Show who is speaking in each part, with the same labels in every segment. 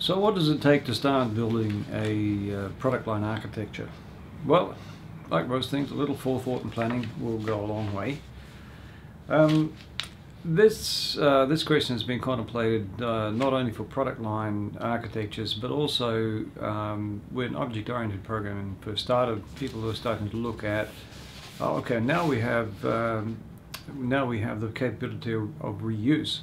Speaker 1: So what does it take to start building a uh, product line architecture? Well, like most things, a little forethought and planning will go a long way. Um, this uh, this question has been contemplated uh, not only for product line architectures, but also um, when object-oriented programming first started, people were starting to look at, oh, okay, now we have um, now we have the capability of, of reuse,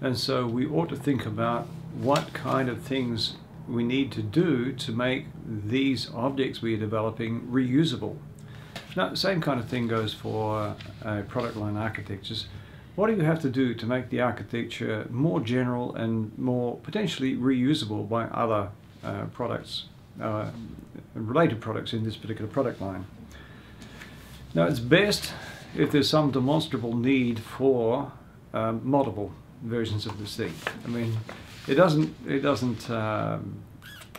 Speaker 1: and so we ought to think about what kind of things we need to do to make these objects we are developing reusable. Now, the same kind of thing goes for uh, product line architectures. What do you have to do to make the architecture more general and more potentially reusable by other uh, products, uh, related products in this particular product line? Now, it's best if there's some demonstrable need for um, multiple versions of this thing. I mean, it doesn't it doesn't um,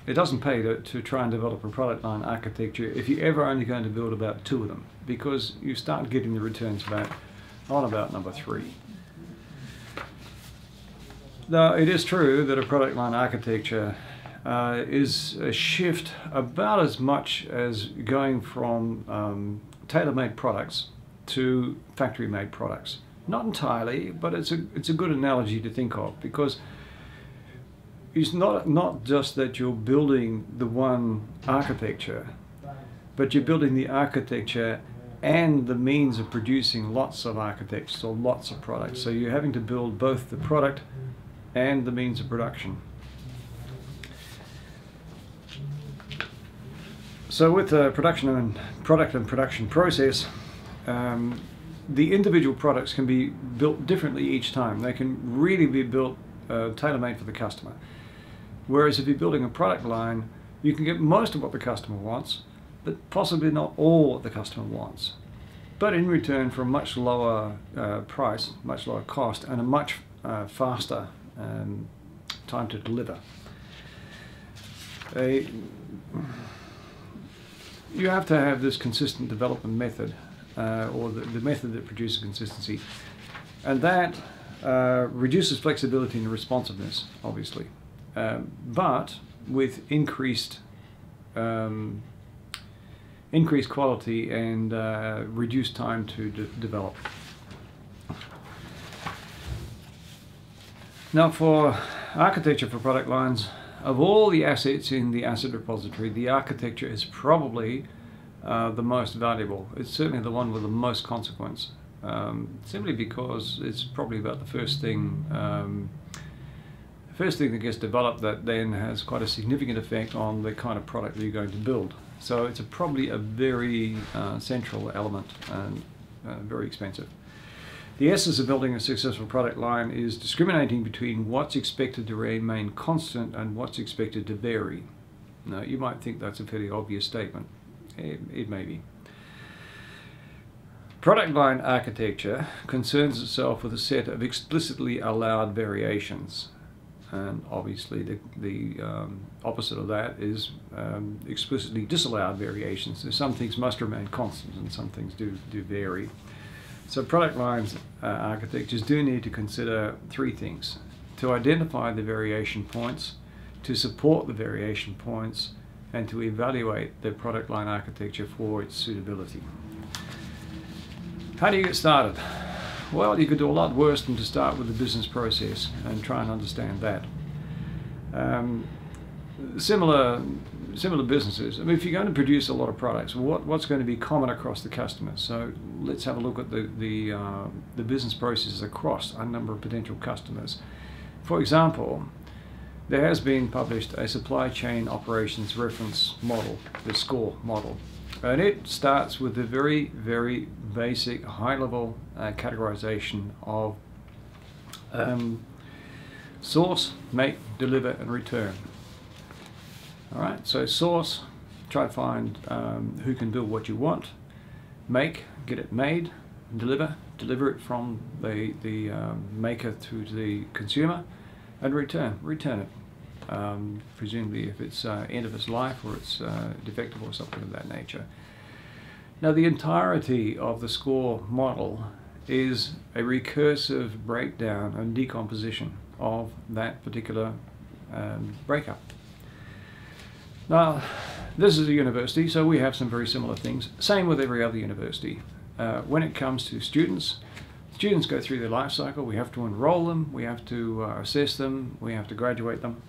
Speaker 1: it doesn't pay to, to try and develop a product line architecture if you're ever only going to build about two of them because you start getting the returns back on about number three. Now it is true that a product line architecture uh, is a shift about as much as going from um, tailor-made products to factory-made products. Not entirely, but it's a, it's a good analogy to think of because it's not, not just that you're building the one architecture, but you're building the architecture and the means of producing lots of architects or lots of products. So you're having to build both the product and the means of production. So with the production and product and production process, um, the individual products can be built differently each time. They can really be built uh, tailor-made for the customer. Whereas if you're building a product line, you can get most of what the customer wants, but possibly not all what the customer wants. But in return for a much lower uh, price, much lower cost, and a much uh, faster um, time to deliver. A, you have to have this consistent development method uh, or the, the, method that produces consistency. And that uh, reduces flexibility and responsiveness, obviously, um, but with increased um, increased quality and uh, reduced time to de develop. Now for architecture for product lines, of all the assets in the asset repository, the architecture is probably uh, the most valuable. It's certainly the one with the most consequence, um, simply because it's probably about the first thing, um, the first thing that gets developed that then has quite a significant effect on the kind of product that you're going to build. So it's a, probably a very uh, central element and uh, very expensive. The essence of building a successful product line is discriminating between what's expected to remain constant and what's expected to vary. Now, you might think that's a fairly obvious statement, it, it may be. Product line architecture concerns itself with a set of explicitly allowed variations. And obviously the, the um, opposite of that is um, explicitly disallowed variations. So some things must remain constant and some things do, do vary. So product lines uh, architectures do need to consider three things. To identify the variation points, to support the variation points, and to evaluate the product line architecture for its suitability. How do you get started? Well, you could do a lot worse than to start with the business process and try and understand that. Um, similar, similar businesses. I mean, if you're going to produce a lot of products, what, what's going to be common across the customers? So let's have a look at the the, uh, the business processes across a number of potential customers. For example, there has been published a supply chain operations reference model, the SCOR model. And it starts with a very, very basic, high-level uh, categorization of um, source, make, deliver, and return. All right, so source, try to find um, who can build what you want. Make, get it made. Deliver, deliver it from the, the um, maker to the consumer and return, return it. Um, presumably if it's uh, end of its life or it's uh, defective or something of that nature. Now the entirety of the SCOR model is a recursive breakdown and decomposition of that particular um, breakup. Now, this is a university, so we have some very similar things. Same with every other university. Uh, when it comes to students, students go through their life cycle. We have to enroll them, we have to uh, assess them, we have to graduate them.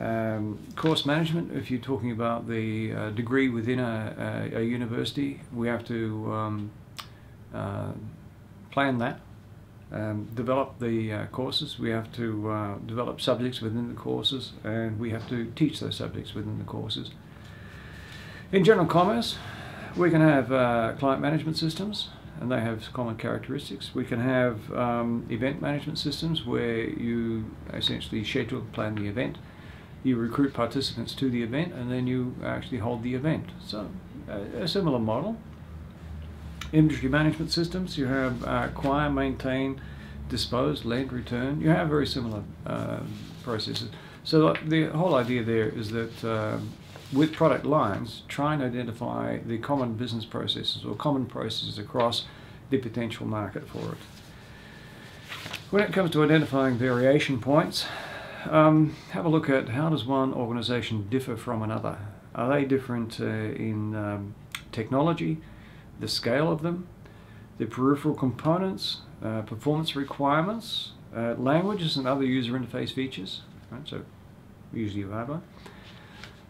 Speaker 1: Um, course management, if you're talking about the uh, degree within a, a, a, university, we have to um, uh, plan that, um, develop the uh, courses, we have to uh, develop subjects within the courses, and we have to teach those subjects within the courses. In general commerce, we can have uh, client management systems, and they have common characteristics. We can have um, event management systems where you essentially schedule and plan the event you recruit participants to the event and then you actually hold the event. So a, similar model. Inventory management systems, you have uh, acquire, maintain, dispose, lend, return. You have very similar uh, processes. So the whole idea there is that uh, with product lines, try and identify the common business processes or common processes across the potential market for it. When it comes to identifying variation points, um, have a look at how does one organization differ from another. Are they different uh, in um, technology, the scale of them, the peripheral components, uh, performance requirements, uh, languages and other user interface features, right? so usually you have one.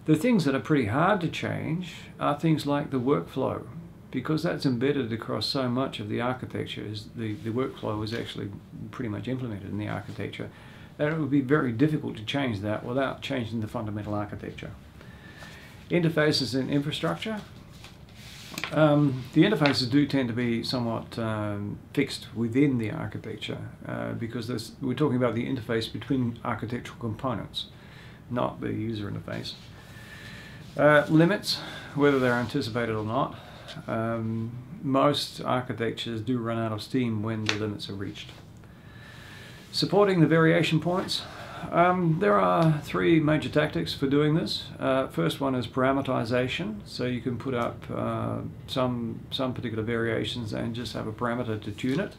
Speaker 1: The things that are pretty hard to change are things like the workflow, because that's embedded across so much of the architecture. Is the, the workflow is actually pretty much implemented in the architecture it would be very difficult to change that without changing the fundamental architecture. Interfaces and infrastructure. Um, the interfaces do tend to be somewhat um, fixed within the architecture uh, because we're talking about the interface between architectural components, not the user interface. Uh, limits, whether they're anticipated or not. Um, most architectures do run out of steam when the limits are reached. Supporting the variation points. Um, there are three major tactics for doing this. Uh, first one is parameterization, so you can put up uh, some, some particular variations and just have a parameter to tune it.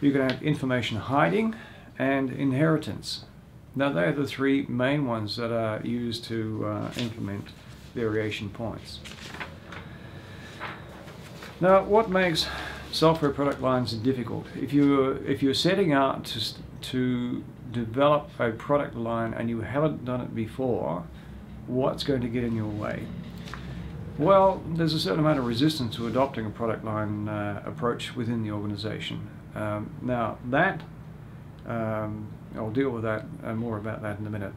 Speaker 1: You can have information hiding and inheritance. Now they are the three main ones that are used to uh, implement variation points. Now what makes software product lines are difficult. If you're, if you're setting out to, to develop a product line and you haven't done it before, what's going to get in your way? Well, there's a certain amount of resistance to adopting a product line uh, approach within the organization. Um, now, that, um, I'll deal with that, uh, more about that in a minute.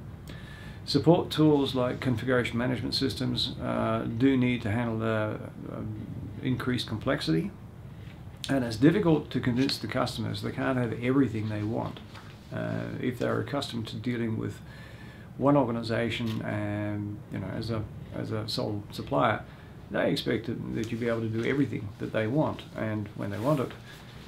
Speaker 1: Support tools like configuration management systems uh, do need to handle the um, increased complexity and it's difficult to convince the customers they can't have everything they want. Uh, if they're accustomed to dealing with one organization and you know as a as a sole supplier, they expect that you'll be able to do everything that they want and when they want it.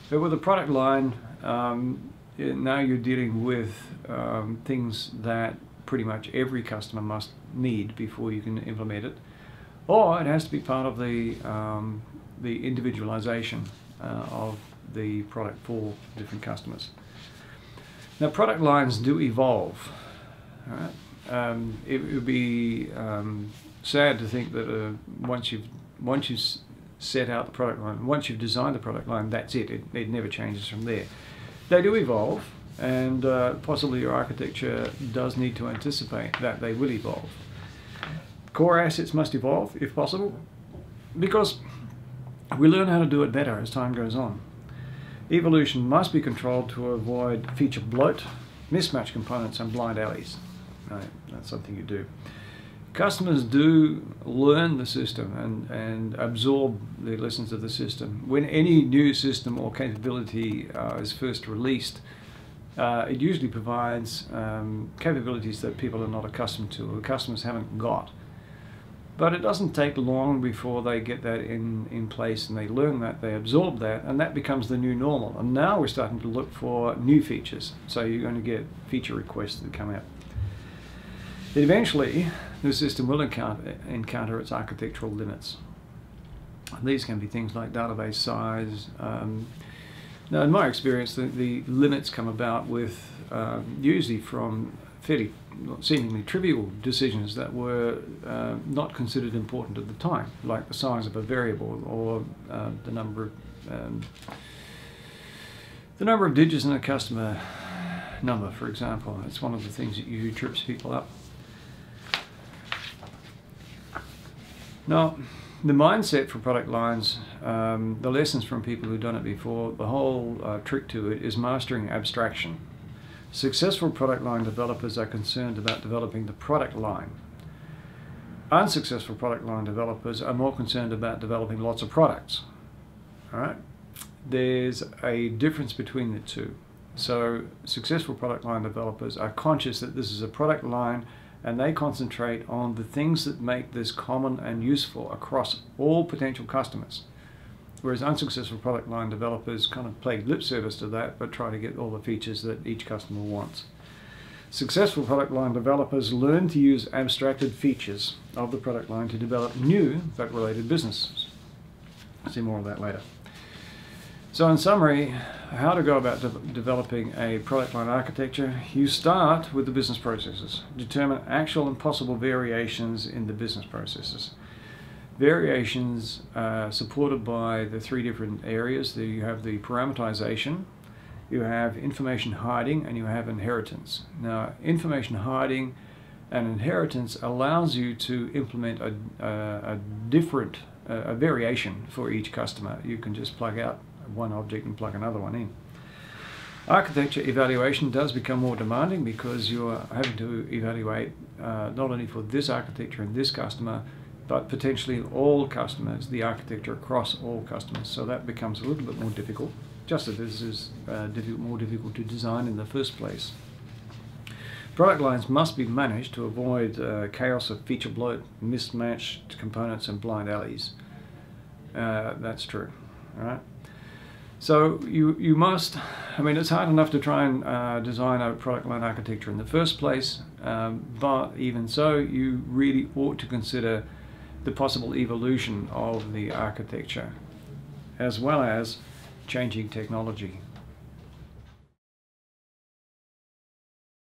Speaker 1: But with a product line, um, now you're dealing with um, things that pretty much every customer must need before you can implement it, or it has to be part of the um, the individualization of the product for different customers. Now, product lines do evolve. Um, it, would be um, sad to think that uh, once you've once you've set out the product line, once you've designed the product line, that's it. It, it never changes from there. They do evolve, and uh, possibly your architecture does need to anticipate that they will evolve. Core assets must evolve if possible, because we learn how to do it better as time goes on. Evolution must be controlled to avoid feature bloat, mismatched components, and blind alleys. Right, that's something you do. Customers do learn the system and, and absorb the lessons of the system. When any new system or capability uh, is first released, uh, it usually provides um, capabilities that people are not accustomed to, or customers haven't got. But it doesn't take long before they get that in, in place and they learn that, they absorb that, and that becomes the new normal. And now we're starting to look for new features. So you're going to get feature requests that come out. Eventually, the system will encounter, encounter its architectural limits. These can be things like database size. Um, now, in my experience, the, the limits come about with um, usually from fairly seemingly trivial decisions that were uh, not considered important at the time, like the size of a variable or uh, the number of um, the number of digits in a customer number, for example. It's one of the things that usually trips people up. Now, the mindset for product lines, um, the lessons from people who've done it before, the whole uh, trick to it is mastering abstraction. Successful product line developers are concerned about developing the product line. Unsuccessful product line developers are more concerned about developing lots of products. All right? There's a difference between the two. So successful product line developers are conscious that this is a product line and they concentrate on the things that make this common and useful across all potential customers. Whereas unsuccessful product line developers kind of play lip service to that, but try to get all the features that each customer wants. Successful product line developers learn to use abstracted features of the product line to develop new but related businesses. I'll see more of that later. So in summary, how to go about de developing a product line architecture, you start with the business processes. Determine actual and possible variations in the business processes variations uh, supported by the three different areas. You have the parameterization, you have information hiding, and you have inheritance. Now, information hiding and inheritance allows you to implement a, a, a different, a variation for each customer. You can just plug out one object and plug another one in. Architecture evaluation does become more demanding because you're having to evaluate uh, not only for this architecture and this customer, but potentially all customers, the architecture across all customers. So that becomes a little bit more difficult, just as this is uh, difficult, more difficult to design in the first place. Product lines must be managed to avoid uh, chaos of feature bloat, mismatched components and blind alleys. Uh, that's true, right? So you, you must, I mean, it's hard enough to try and uh, design a product line architecture in the first place, um, but even so, you really ought to consider the possible evolution of the architecture, as well as changing technology.